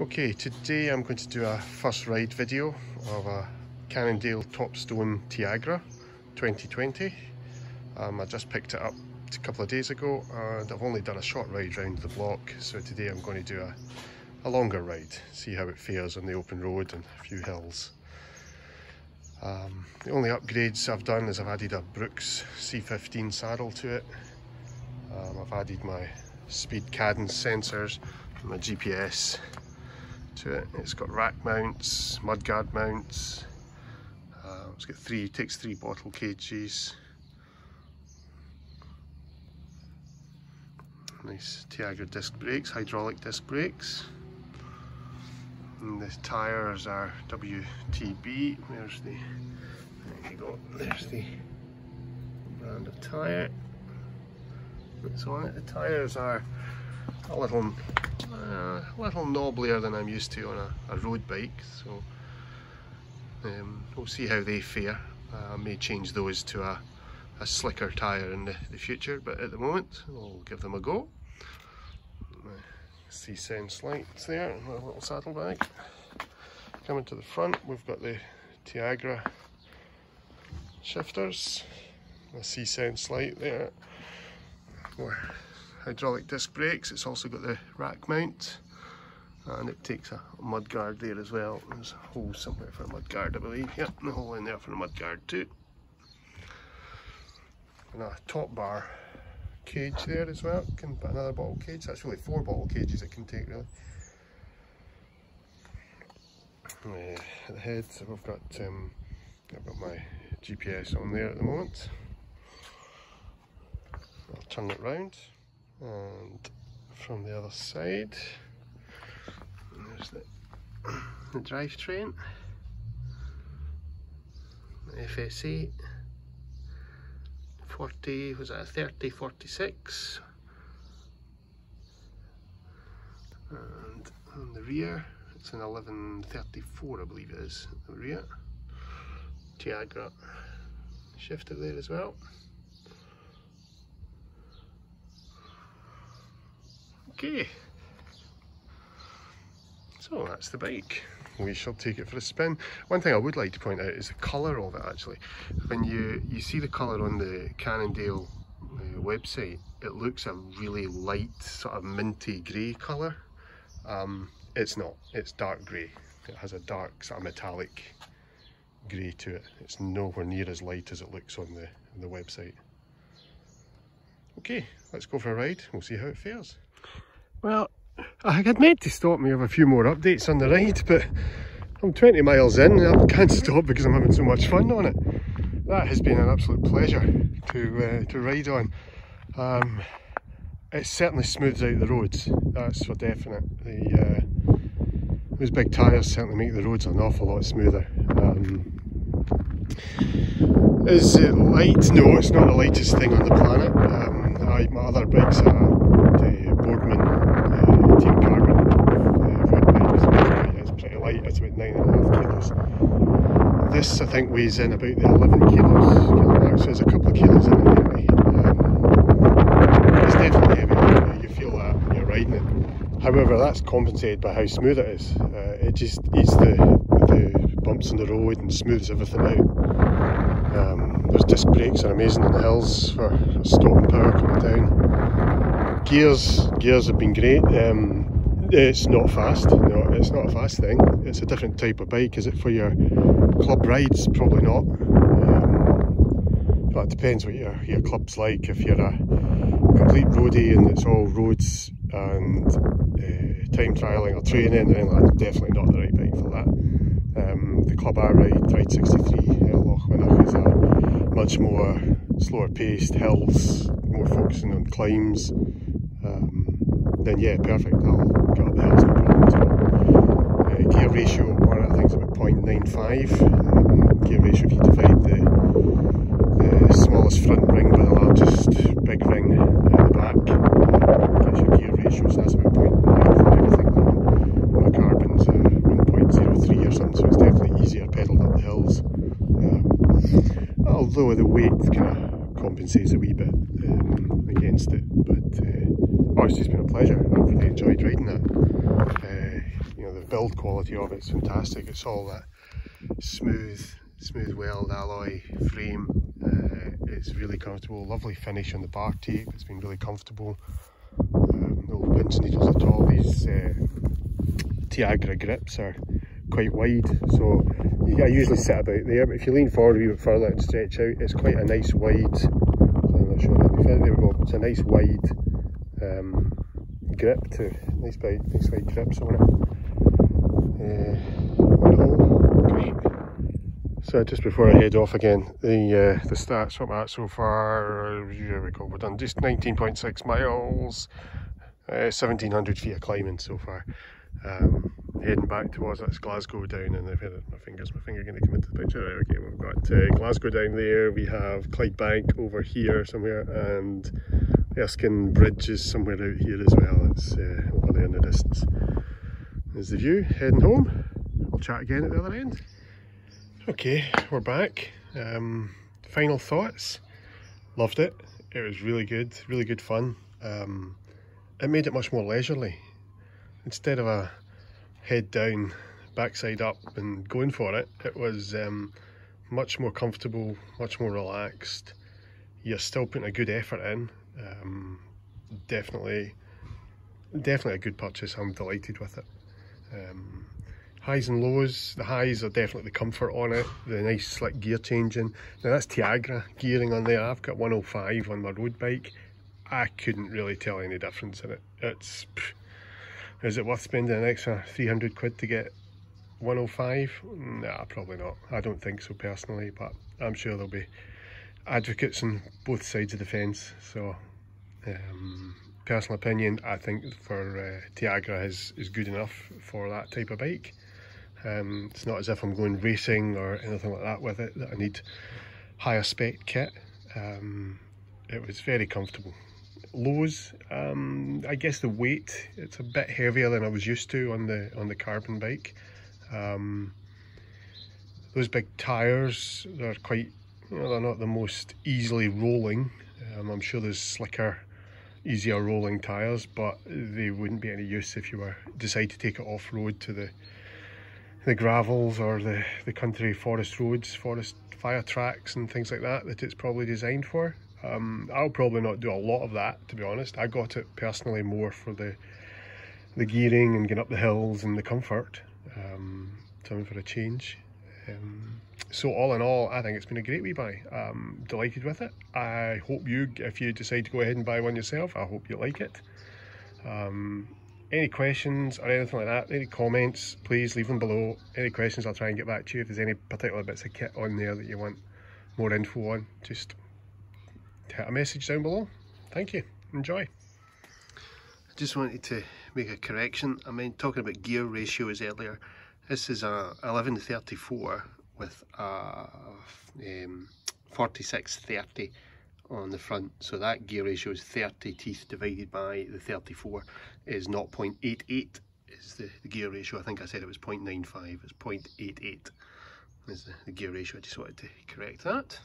Okay, today I'm going to do a first ride video of a Cannondale Topstone Tiagra 2020. Um, I just picked it up a couple of days ago and I've only done a short ride round the block so today I'm going to do a, a longer ride, see how it fares on the open road and a few hills. Um, the only upgrades I've done is I've added a Brooks C15 saddle to it. Um, I've added my speed cadence sensors, my GPS to it. It's got rack mounts, mudguard mounts. Uh, it's got three, takes three bottle cages. Nice Tiagra disc brakes, hydraulic disc brakes. And the tyres are WTB. There's the, there you go, there's the brand of tyre that's on it. The tyres are a little uh, a little knobblier than I'm used to on a, a road bike so um, we'll see how they fare. Uh, I may change those to a, a slicker tyre in the, the, future but at the moment we'll give them a go. See sense lights there and a little saddlebag. Coming to the front we've got the Tiagra shifters. A See.Sense light there hydraulic disc brakes. It's also got the rack mount and it takes a mud guard there as well. There's a hole somewhere for a mud guard I believe. Yep, the hole in there for a mud guard too. And a top bar cage there as well. Can put another bottle cage. That's really four bottle cages it can take really. Uh, the head we've got um, I've got my GPS on there at the moment. I'll turn it round and from the other side there's the, the drivetrain FSA 40 was that 30 46 and on the rear it's an 1134 I believe it is the rear. Tiagra shifter there as well Okay. So that's the bike. We shall take it for a spin. One thing I would like to point out is the colour of it actually. When you, you see the colour on the Cannondale uh, website, it looks a really light sort of minty grey colour. Um, it's not, it's dark grey. It has a dark sort of metallic grey to it. It's nowhere near as light as it looks on the, on the website. Okay, let's go for a ride. We'll see how it fares. Well, I had meant to stop me with a few more updates on the ride, but I'm 20 miles in and I can't stop because I'm having so much fun on it. That has been an absolute pleasure to uh, to ride on. Um, it certainly smooths out the roads, that's for definite. The, uh, those big tyres certainly make the roads an awful lot smoother. Um, is it light? No, it's not the lightest thing on the planet. Um, I, my other bikes are the it's pretty light, it's about 9.5 kilos. This I think weighs in about the 11 kilos, kilogram, so there's a couple of kilos in it anyway. Um, it's definitely heavy, you feel that when you're riding it. However, that's compensated by how smooth it is. Uh, it just eats the, the bumps in the road and smooths everything out. Um, those disc brakes are amazing on the hills for stopping power coming down. Gears, gears have been great. Um, it's not fast. No, it's not a fast thing. It's a different type of bike. Is it for your club rides? Probably not. Um, but it depends what your your club's like. If you're a complete roadie and it's all roads and uh, time trialing or training, then that's definitely not the right bike for that. Um, the club I ride, Ride 63 Lochwinnoch, is a much more slower paced hills, more focusing on climbs. Um, then yeah, perfect. I'll get up the hills no problem at all. Uh, gear ratio on I think it's about 0.95. Um, gear ratio if you divide the, the smallest front ring by the largest big ring at the back, uh, gives you gear ratio, so that's about 0.95 I think. My carbon's uh, 1.03 or something, so it's definitely easier pedalled up the hills. Um, although the weight kind of compensates a wee bit um, against it, but uh, oh, it's just been a pleasure. I've really enjoyed riding that. Uh, you know, the build quality of it's fantastic. It's all that smooth, smooth weld alloy frame. Uh, it's really comfortable. Lovely finish on the bar tape. It's been really comfortable. Um, no pins and needles at all. These uh, Tiagra grips are quite wide, so I usually sit about there. But if you lean forward a bit further and stretch out, it's quite a nice wide. I'm not showing it. There we go. It's a nice wide um, grip to nice wide, nice wide grips on it. Uh, great. So just before I head off again, the uh, the stats from that so far, here we go, we're done just 19.6 miles, uh, 1700 feet of climbing so far. Um, heading back towards that's Glasgow down and I've had my fingers, my finger going to come into the picture. Right, okay, we've got uh, Glasgow down there, we have Clydebank over here somewhere and Erskine Bridge is somewhere out here as well. It's uh, over there in the distance. There's the view, heading home. We'll chat again at the other end. Okay, we're back. Um, final thoughts. Loved it. It was really good, really good fun. Um, it made it much more leisurely. Instead of a head down, backside up and going for it, it was um, much more comfortable, much more relaxed. You're still putting a good effort in. Um, definitely, definitely a good purchase. I'm delighted with it. Um, highs and lows. The highs are definitely the comfort on it, the nice slick gear changing. Now that's Tiagra gearing on there. I've got 105 on my road bike. I couldn't really tell any difference in it. It's, is it worth spending an extra 300 quid to get 105? Nah, probably not. I don't think so personally, but I'm sure there'll be advocates on both sides of the fence. So um, personal opinion, I think for uh, Tiagra is, is good enough for that type of bike. Um, it's not as if I'm going racing or anything like that with it, that I need higher spec kit. Um, it was very comfortable. Lows, um, I guess the weight, it's a bit heavier than I was used to on the on the carbon bike. Um, those big tyres, they're quite, you know, they're not the most easily rolling. Um, I'm sure there's slicker easier rolling tyres but they wouldn't be any use if you were decide to take it off road to the the gravels or the the country forest roads forest fire tracks and things like that that it's probably designed for. Um, I'll probably not do a lot of that to be honest. I got it personally more for the the gearing and getting up the hills and the comfort. Um, time for a change. Um, so all in all, I think it's been a great wee buy. I'm delighted with it. I hope you, if you decide to go ahead and buy one yourself, I hope you like it. Um, any questions or anything like that, any comments, please leave them below. Any questions, I'll try and get back to you. If there's any particular bits of kit on there that you want more info on, just hit a message down below. Thank you. Enjoy. I just wanted to make a correction. I mean, talking about gear ratios earlier. This is a 1134 with a um, 4630 on the front. So that gear ratio is 30 teeth divided by the 34 is not 0.88 is the, the gear ratio. I think I said it was 0.95, it's 0.88 is the, the gear ratio. I just wanted to correct that.